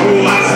O